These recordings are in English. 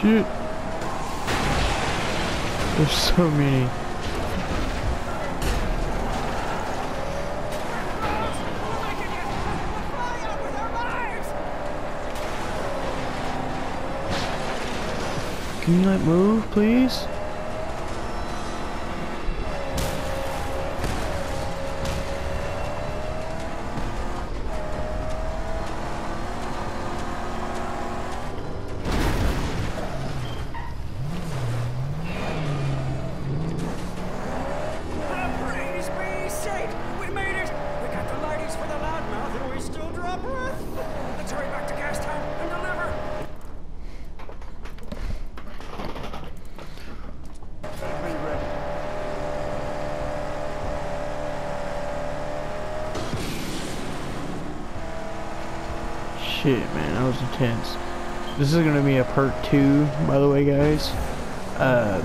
shit. There's so many. Can you like move, please? Shit, man, that was intense. This is gonna be a part two, by the way, guys. Uh,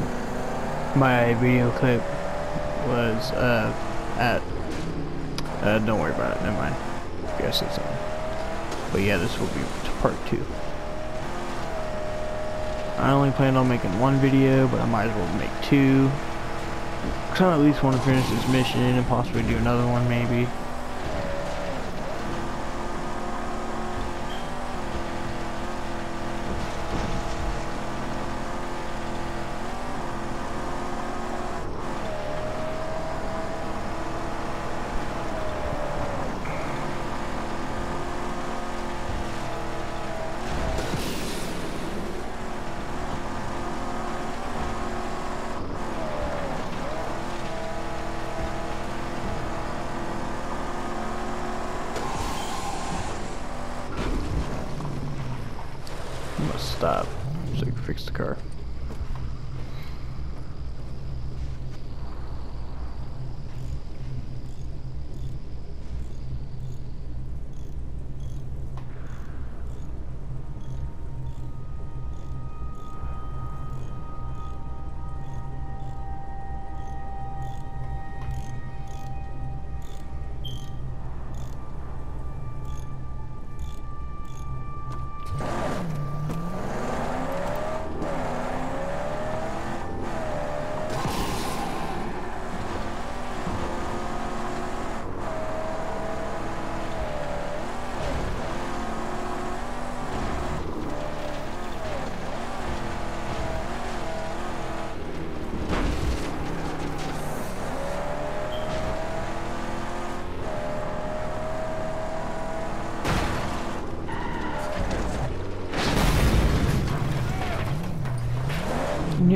my video clip was uh at. Uh, don't worry about it. Never mind. Guess it's on. But yeah, this will be part two. I only planned on making one video, but I might as well make two. Cause I at least want to finish this mission and possibly do another one, maybe. I'm gonna stop so I can fix the car.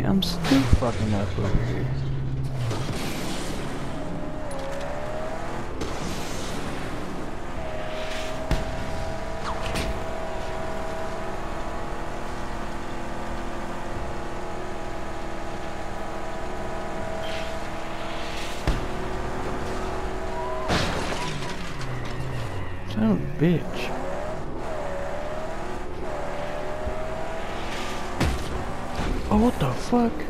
I'm still fucking up over here. Bitch. Oh, what the fuck?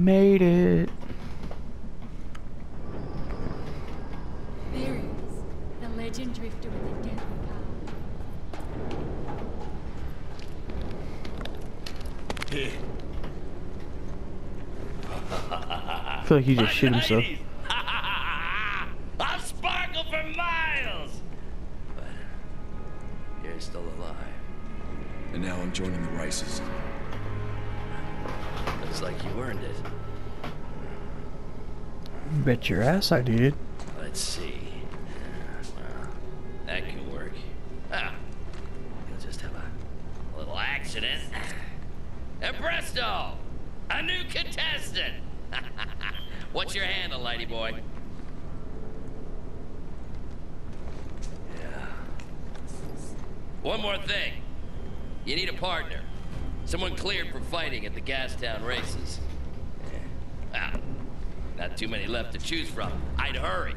Made it. There he is, the legend drifter with the deadly power. I feel like he just shit himself. bet your ass I did. Let's see. Well, that can work. Ah, you'll just have a little accident. And presto! A new contestant! What's your handle, lady boy? Yeah. One more thing. You need a partner. Someone cleared for fighting at the Gastown races. Ah, not too many left to choose from. I'd hurry.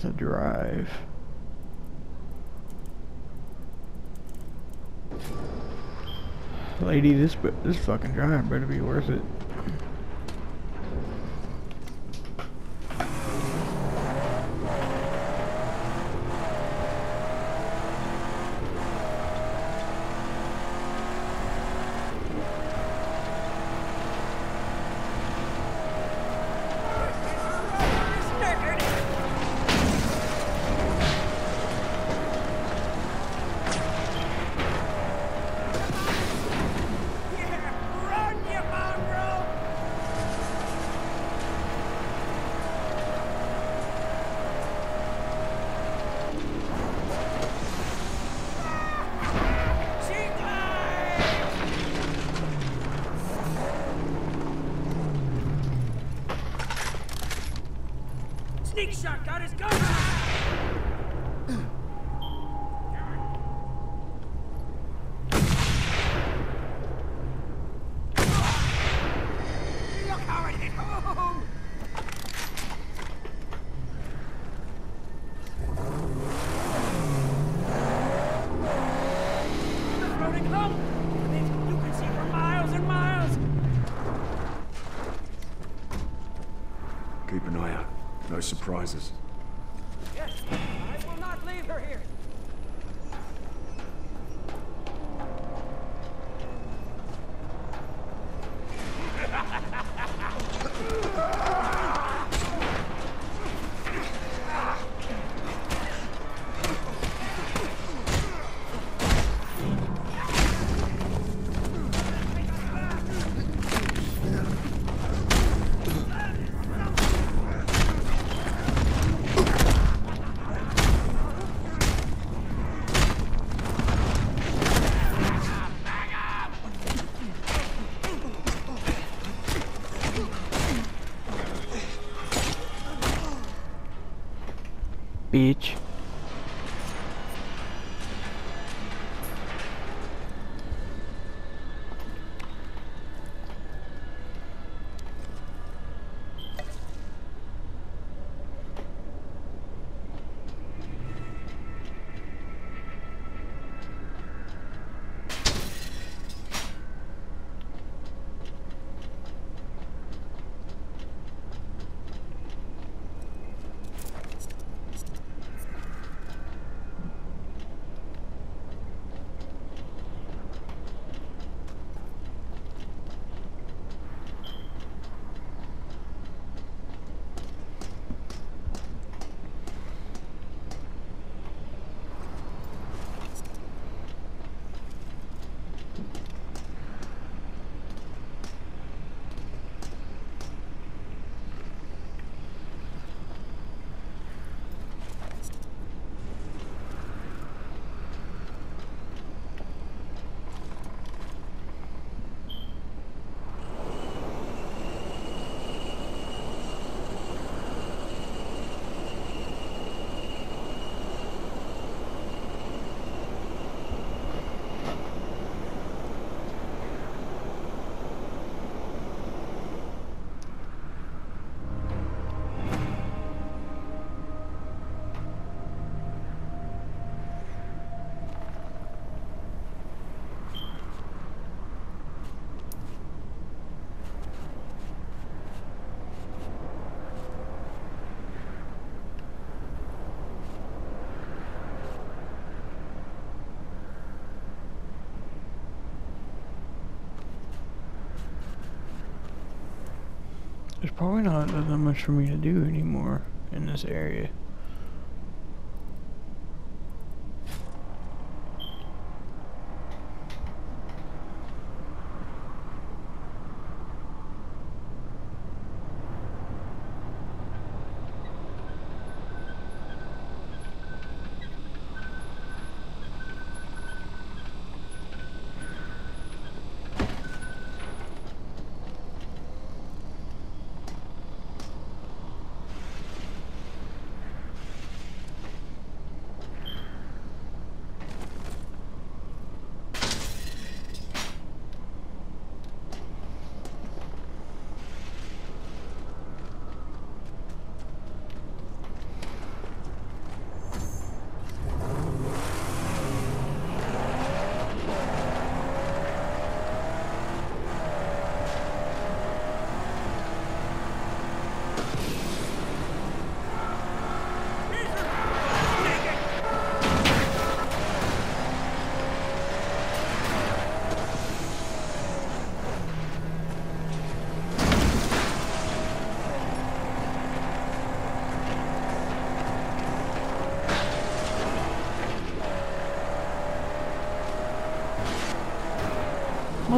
That's a drive. Lady, this this fucking drive better be worth it. Yeah, run, you mongrel! She glides! Sneak shot got his gun! Look how it hit home! The floating hump! You can see for miles and miles! Keep an eye out. No surprises. There's probably not that much for me to do anymore in this area.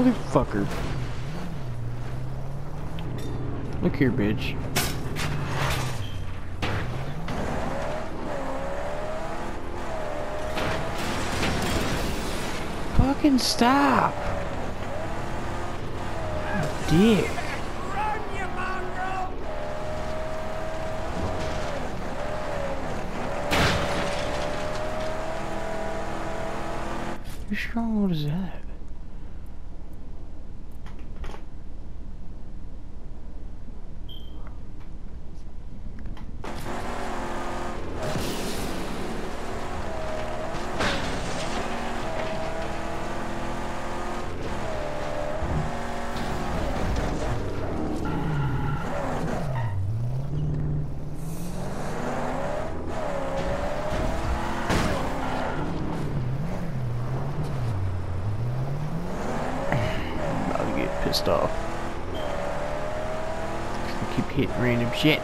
Motherfucker. Look here, bitch. Fucking stop. Dick. You mongrel! Is that? about to get pissed off. I keep hitting random shit.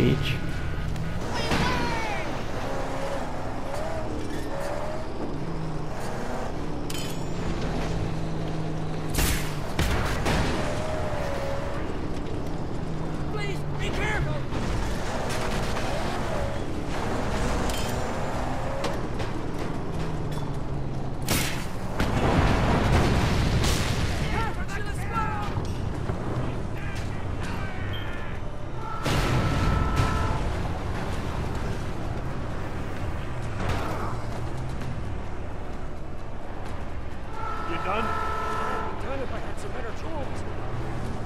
Bitch. Done? I'd be done if I had some better tools.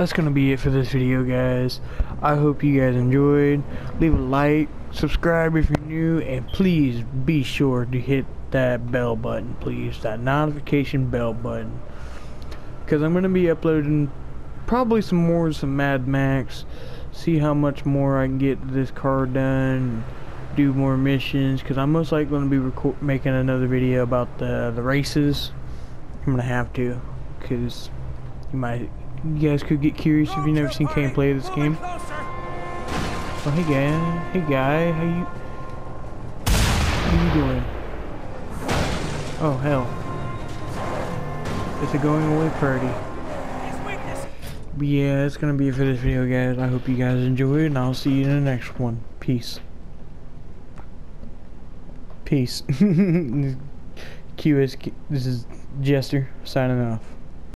That's gonna be it for this video, guys. I hope you guys enjoyed. Leave a like, subscribe if you're new, and please be sure to hit that bell button, please. That notification bell button. Because I'm gonna be uploading probably some more some Mad Max. See how much more I can get this car done. Do more missions. Because I'm most likely going to be making another video about the the races. I'm gonna have to. Because you might you guys could get curious if you've never seen Kane play this game. Oh, hey guy, hey guy, how you, how you doing? Oh hell, it's a going away party. But yeah, it's gonna be it for this video, guys. I hope you guys enjoyed, and I'll see you in the next one. Peace. Peace. QS, this is Jester signing off.